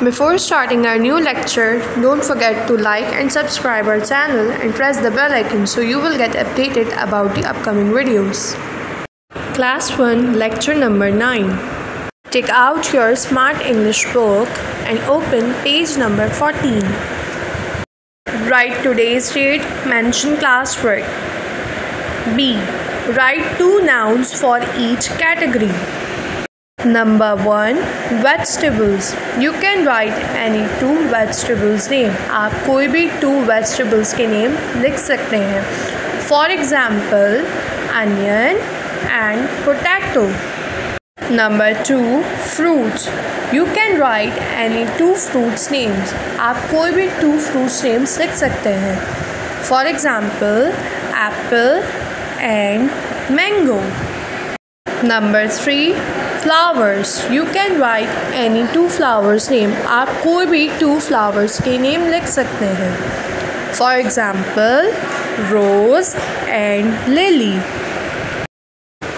Before starting our new lecture, don't forget to like and subscribe our channel and press the bell icon so you will get updated about the upcoming videos. Class 1 Lecture number 9 Take out your Smart English book and open page number 14. Write today's date, mention classwork. B. Write two nouns for each category. Number one vegetables. You can write any two vegetables name. आप कोई भी two vegetables के name लिख सकते हैं For example, onion and potato. Number two fruits. You can write any two fruits names. आप कोई भी two fruits names लिख सकते हैं For example, apple and mango. Number three flowers you can write any two flowers name आप कोई भी to flowers के नेम लिख सकते हैं। For example rose and lily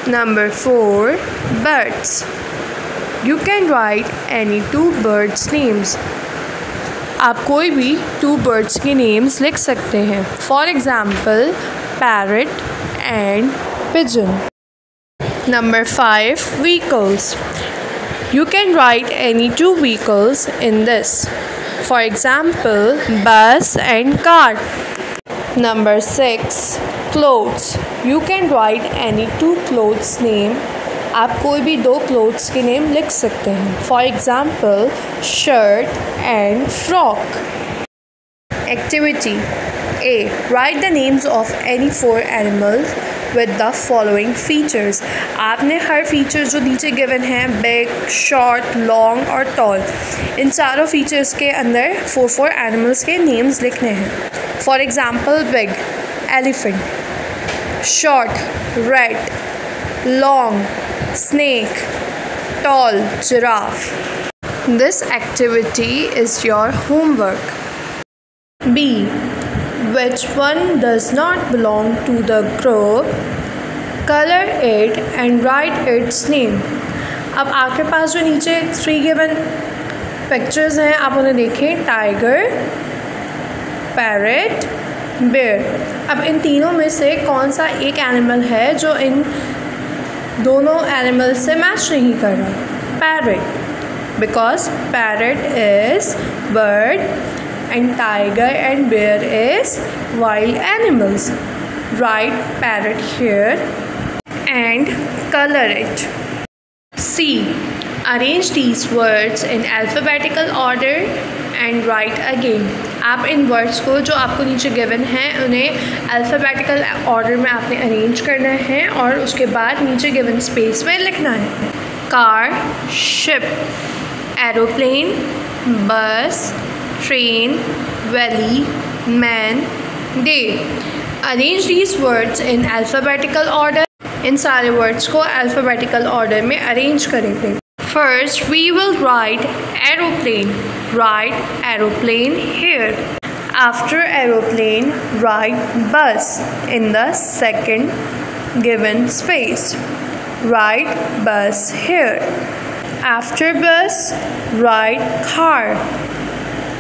number four birds you can write any two birds names आप कोई भी टू बर्ड्स के नेम्स लिख सकते हैं। For example parrot and pigeon Number 5 Vehicles. You can write any two vehicles in this. For example, bus and car. Number 6 Clothes. You can write any two clothes name. आप कोई भी दो clothes के name लिख सकते हैं for example shirt and frock activity A write the names of any four animals with the following features आपने हर फीचर जो नीचे गिवन है बिग शॉर्ट लॉन्ग और टॉल इन चारों फीचर्स के अंदर फोर फोर एनिमल्स के नेम्स लिखने हैं. For example big elephant short rat long snake tall giraffe this activity is your homework B which one does not belong to the group, color it and write its name. अब आपके पास जो नीचे three given pictures हैं, आप उन्हें देखें tiger parrot bear अब इन तीनों में से कौन सा एक एनिमल है जो इन दोनों एनिमल से मैच नहीं कर रहा? Parrot because parrot is bird and tiger and bear is wild animals. Write parrot here and color it. C. Arrange these words in alphabetical order and write again. आप इन words को जो आपको नीचे given हैं उन्हें अल्फ़ाबेटिकल ऑर्डर में आपने arrange करना है और उसके बाद नीचे गिवन स्पेस में लिखना है car ship aeroplane bus train, valley, man, day. Arrange these words in alphabetical order. इन सारे वर्ड्स को अल्फ़ाबेटिकल ऑर्डर में अरेंज करेंगे first we will write aeroplane write aeroplane here after aeroplane write bus in the second given space write bus here after bus write car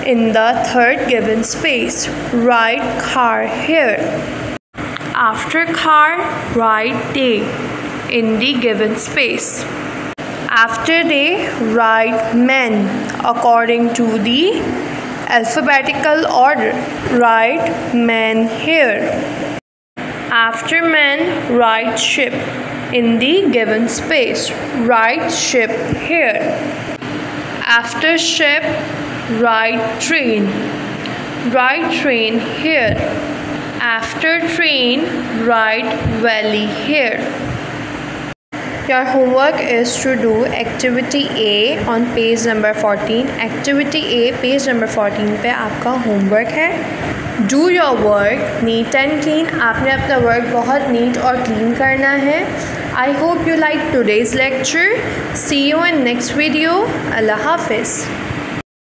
in the third given space. Write car here. After car, write day in the given space. After day, write men according to the alphabetical order. Write men here. After men, write ship in the given space. Write ship here. After ship, Right train. Right train here. After train, right valley here. Your homework is to do activity A on page number 14. Activity A page number 14 पे आपका homework है Do your work neat and clean. आपने अपना work बहुत neat और clean करना है I hope you like today's lecture. See you in next video. Allah Hafiz.